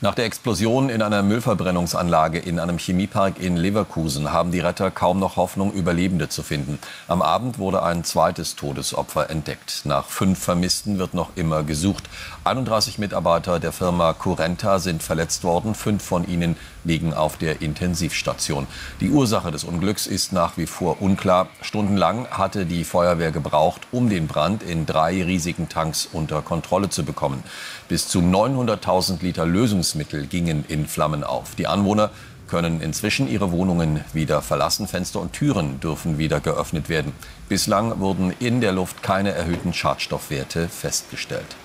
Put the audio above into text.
Nach der Explosion in einer Müllverbrennungsanlage in einem Chemiepark in Leverkusen haben die Retter kaum noch Hoffnung, Überlebende zu finden. Am Abend wurde ein zweites Todesopfer entdeckt. Nach fünf Vermissten wird noch immer gesucht. 31 Mitarbeiter der Firma Curenta sind verletzt worden. Fünf von ihnen liegen auf der Intensivstation. Die Ursache des Unglücks ist nach wie vor unklar. Stundenlang hatte die Feuerwehr gebraucht, um den Brand in drei riesigen Tanks unter Kontrolle zu bekommen. Bis zu 900.000 Liter Lösungs Lebensmittel gingen in Flammen auf. Die Anwohner können inzwischen ihre Wohnungen wieder verlassen. Fenster und Türen dürfen wieder geöffnet werden. Bislang wurden in der Luft keine erhöhten Schadstoffwerte festgestellt.